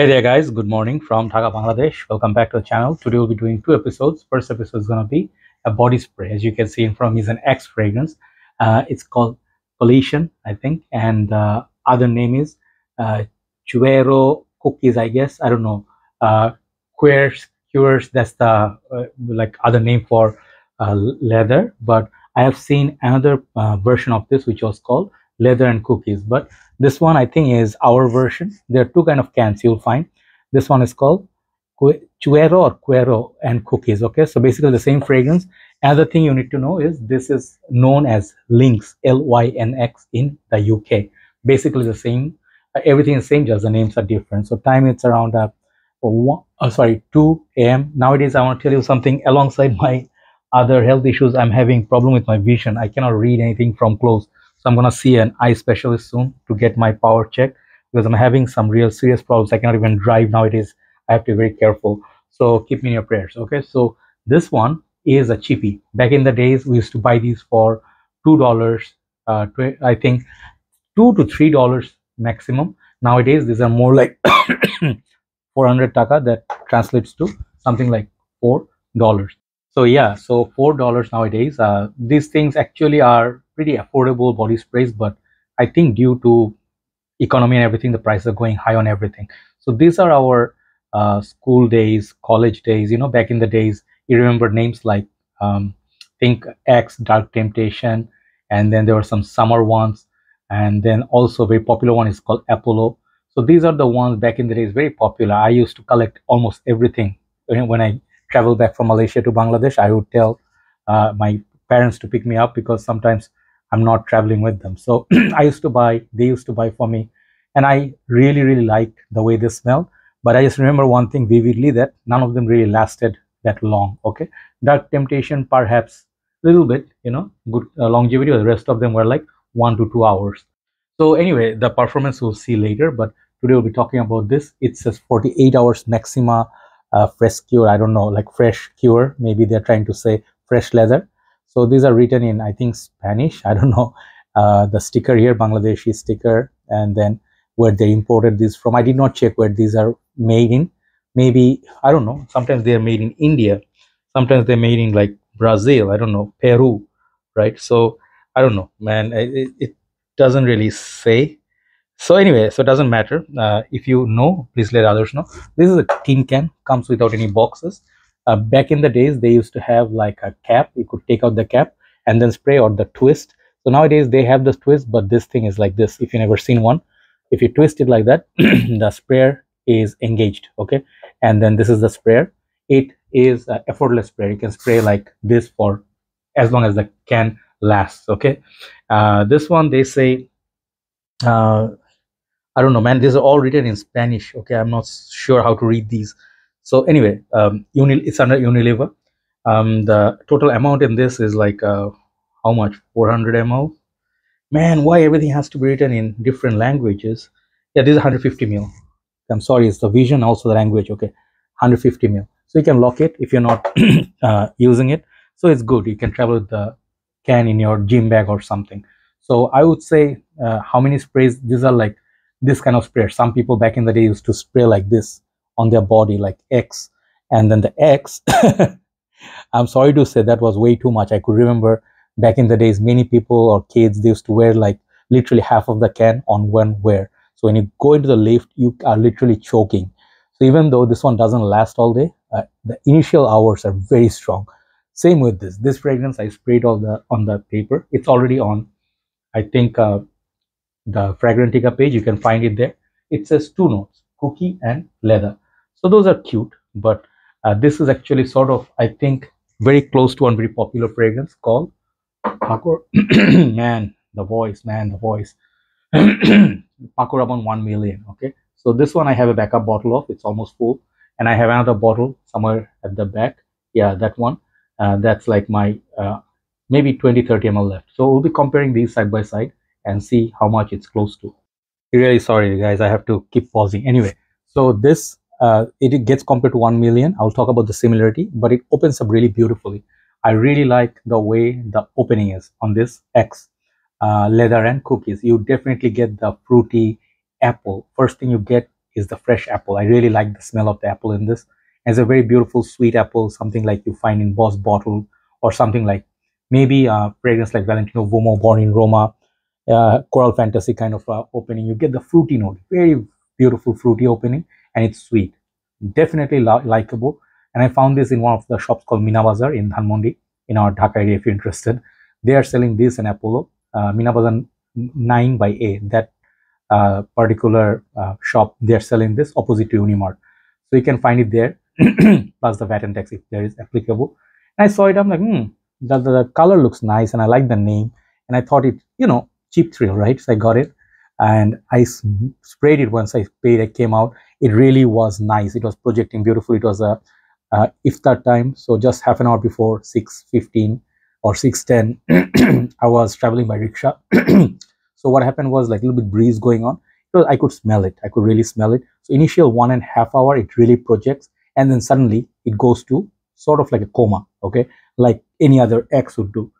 Hey there guys, good morning from Dhaka, Bangladesh. Welcome back to the channel. Today we'll be doing two episodes. First episode is going to be a body spray. As you can see in front of me is an Axe fragrance. Uh, it's called Collision, I think. And uh, other name is uh, Chuero Cookies, I guess. I don't know. Uh, Queers, Cures, that's the uh, like other name for uh, leather. But I have seen another uh, version of this which was called Leather and Cookies. But this one I think is our version. There are two kind of cans you'll find. This one is called Chuero or Cuero and Cookies. Okay, so basically the same fragrance. Another thing you need to know is this is known as Lynx, L-Y-N-X in the UK. Basically the same, uh, everything is same, just the names are different. So time it's around uh, one, oh, sorry, 2 a.m. Nowadays I want to tell you something alongside my other health issues. I'm having problem with my vision. I cannot read anything from close. So I'm gonna see an eye specialist soon to get my power checked because I'm having some real serious problems. I cannot even drive nowadays. I have to be very careful. So keep me in your prayers. Okay. So this one is a cheapie. Back in the days, we used to buy these for two dollars. Uh, I think two to three dollars maximum. Nowadays, these are more like 400 taka. That translates to something like four dollars. So yeah, so four dollars nowadays. Uh, these things actually are pretty affordable body sprays, but I think due to economy and everything, the prices are going high on everything. So these are our uh, school days, college days. You know, back in the days, you remember names like um, think X, Dark Temptation, and then there were some summer ones, and then also very popular one is called Apollo. So these are the ones back in the days very popular. I used to collect almost everything when I traveled back from Malaysia to Bangladesh. I would tell uh, my parents to pick me up because sometimes I'm not traveling with them. So I used to buy, they used to buy for me. And I really, really liked the way they smelled. But I just remember one thing vividly that none of them really lasted that long. Okay. Dark Temptation, perhaps a little bit, you know, good uh, longevity. The rest of them were like one to two hours. So anyway, the performance we'll see later. But today we'll be talking about this. It says 48 hours Maxima uh, fresh cure. I don't know, like fresh cure. Maybe they're trying to say fresh leather. So these are written in, I think, Spanish. I don't know. Uh, the sticker here, Bangladeshi sticker, and then where they imported these from. I did not check where these are made in. Maybe, I don't know. Sometimes they are made in India. Sometimes they're made in like Brazil. I don't know. Peru, right? So I don't know, man. It, it doesn't really say. So anyway, so it doesn't matter. Uh, if you know, please let others know. This is a tin can. Comes without any boxes. Uh, back in the days they used to have like a cap. You could take out the cap and then spray or the twist. So nowadays they have this twist but this thing is like this. If you never seen one if you twist it like that the sprayer is engaged okay? And then this is the sprayer. It is an effortless sprayer. You can spray like this for as long as the can lasts okay? Uh, this one they say uh, i don't know man these are all written in spanish okay? I'm not sure how to read these. So anyway um, it's under unilever. Um, the total amount in this is like uh, how much? 400 ml man why everything has to be written in different languages? Yeah this is 150 mil i'm sorry it's the vision also the language okay? 150 mil so you can lock it if you're not uh, using it. So it's good you can travel the can in your gym bag or something. So i would say uh, how many sprays these are like this kind of spray some people back in the day used to spray like this on their body like Axe. And then the Axe, I'm sorry to say that was way too much. I could remember back in the days, many people or kids, they used to wear like literally half of the can on one wear. So when you go into the lift, you are literally choking. So even though this one doesn't last all day, uh, the initial hours are very strong. Same with this. This fragrance I sprayed on the on the paper. It's already on. I think uh, the Fragrantica page. You can find it there. It says two notes: cookie and leather. So those are cute, but uh, this is actually sort of, I think, very close to one very popular fragrance called Pakor. man, the voice, man, the voice. Paco 1 million. Okay. So this one I have a backup bottle of. It's almost full. And I have another bottle somewhere at the back. Yeah, that one. Uh, that's like my uh, maybe 20 30 ml left. So we'll be comparing these side by side and see how much it's close to. Really sorry, guys. I have to keep pausing. Anyway, so this uh, it gets compared to 1 million. I'll talk about the similarity, but it opens up really beautifully. I really like the way the opening is on this Axe uh, leather and cookies. You definitely get the fruity apple. First thing you get is the fresh apple. I really like the smell of the apple in this. It's a very beautiful sweet apple, something like you find in Boss bottle or something like maybe a fragrance like Valentino Uomo Born in Roma, uh, Coral Fantasy kind of uh, opening. You get the fruity note, very beautiful fruity opening, and it's sweet. Definitely li likable. And I found this in one of the shops called Mina Bazaar in Dhanmondi in our Dhaka area if you're interested. They are selling this in Apollo, uh, Mina Bazaar 9 by A. That uh, particular uh, shop, they're selling this opposite to Unimart. So you can find it there, plus the VAT and tax if there is applicable. And I saw it, I'm like, hmm, the, the color looks nice and I like the name. And I thought it, you know, cheap thrill, right? So I got it and I sprayed it once I paid, it came out. It really was nice. It was projecting beautiful. It was a uh, iftar time. So just half an hour before 6.15 or 6.10, I was traveling by rickshaw. so what happened was like a little bit breeze going on. So I could smell it. I could really smell it. So initial one and a half hour, it really projects. And then suddenly it goes to sort of like a coma, okay? Like any other Axe would do.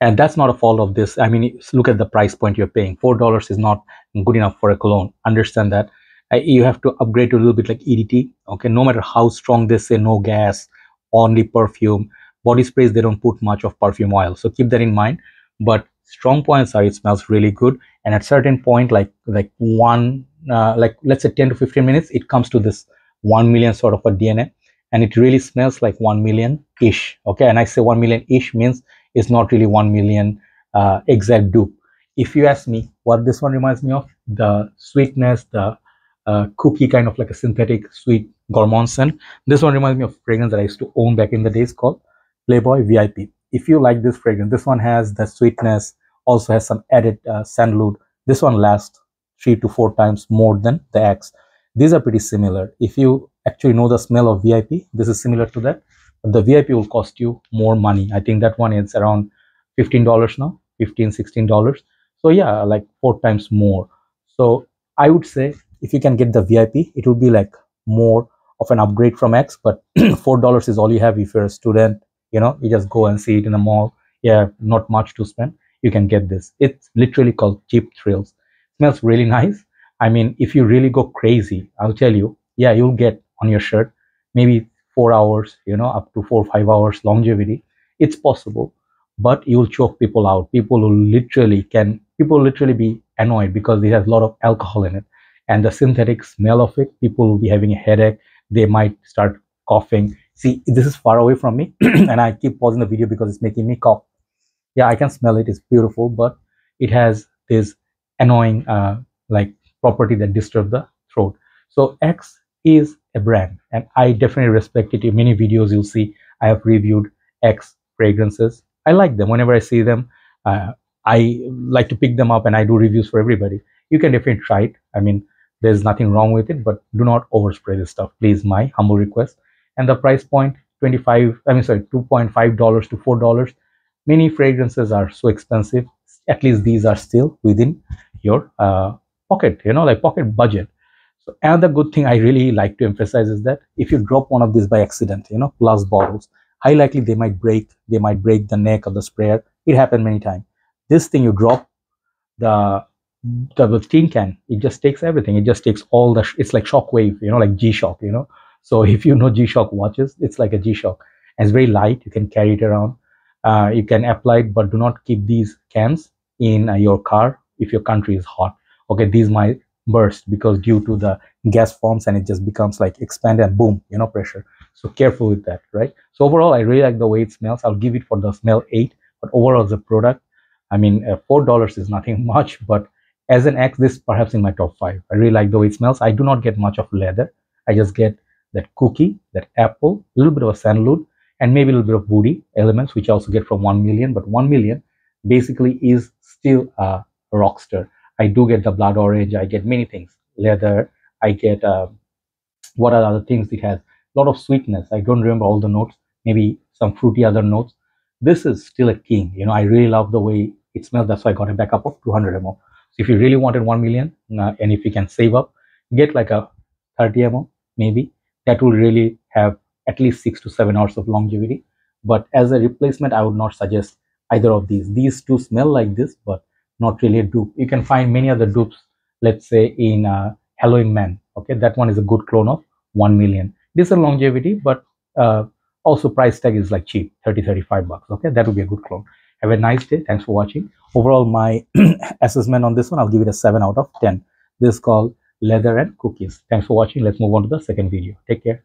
And that's not a fault of this. I mean, look at the price point you're paying. $4 is not good enough for a cologne. Understand that you have to upgrade to a little bit like EDT. Okay, no matter how strong they say no gas, only perfume. Body sprays they don't put much of perfume oil, so keep that in mind. But strong points are it smells really good, and at certain point like like one uh, like let's say 10 to 15 minutes, it comes to this 1 million sort of a DNA, and it really smells like 1 million ish. Okay, and I say 1 million ish means it's not really 1 million uh, exact dupe. If you ask me what this one reminds me of, the sweetness, the uh, cookie kind of like a synthetic sweet gourmand scent. This one reminds me of fragrance that I used to own back in the days called Playboy VIP. If you like this fragrance, this one has the sweetness, also has some added uh, sandalwood. This one lasts three to four times more than the Axe. These are pretty similar. If you actually know the smell of VIP, this is similar to that. The VIP will cost you more money. I think that one is around $15 now, $15, $16. So yeah, like four times more. So I would say if you can get the vip it will be like more of an upgrade from Axe but four dollars is all you have if you're a student. You know you just go and see it in the mall. Yeah not much to spend. You can get this. It's literally called cheap thrills. Smells really nice. I mean if you really go crazy i'll tell you yeah you'll get on your shirt. Maybe four hours you know up to four five hours longevity it's possible. But you'll choke people out. People will literally can people literally be annoyed because it has a lot of alcohol in it. And the synthetic smell of it people will be having a headache. They might start coughing. See this is far away from me and i keep pausing the video because it's making me cough. Yeah i can smell it. It's beautiful but it has this annoying uh, like property that disturbs the throat. So Axe is a brand. And i definitely respect it. In many videos you'll see i have reviewed Axe fragrances. I like them. Whenever i see them uh, i like to pick them up and i do reviews for everybody. You can definitely try it. I mean there's nothing wrong with it but do not overspray this stuff. Please my humble request. And the price point 25 i mean sorry 2.5 dollars to four dollars. Many fragrances are so expensive. At least these are still within your uh, pocket you know like pocket budget so another good thing i really like to emphasize is that if you drop one of these by accident you know plus bottles high likely they might break they might break the neck of the sprayer. It happened many times. This thing you drop the the tin can it just takes everything. It just takes all the it's like shock wave you know like g-shock you know. So if you know g-shock watches it's like a g-shock. It's very light you can carry it around. Uh, you can apply it but do not keep these cans in uh, your car if your country is hot. Okay these might burst because due to the gas forms and it just becomes like expand and boom you know pressure so careful with that right so overall i really like the way it smells i'll give it for the smell eight but overall the product i mean uh, four dollars is nothing much but as an Axe, this perhaps in my top five. I really like the way it smells. I do not get much of leather. I just get that cookie, that apple, a little bit of a sandalwood, and maybe a little bit of woody elements, which I also get from 1 million. But 1 million basically is still a rockster. I do get the blood orange. I get many things. Leather. I get, uh, what are other things it has? A lot of sweetness. I don't remember all the notes. Maybe some fruity other notes. This is still a king. You know, I really love the way it smells. That's why I got a backup of 200 ml. So if you really wanted 1 million uh, and if you can save up, get like a 30 ml maybe. That will really have at least 6 to 7 hours of longevity. But as a replacement, I would not suggest either of these. These two smell like this, but not really a dupe. You can find many other dupes, let's say in uh, Halloween Man. okay that one is a good clone of 1 million. This is longevity but uh, also price tag is like cheap 30 35 bucks. Okay that would be a good clone. Have a nice day. Thanks for watching. Overall my assessment on this one i'll give it a 7 out of 10 this is called leather and cookies. Thanks for watching. Let's move on to the second video. Take care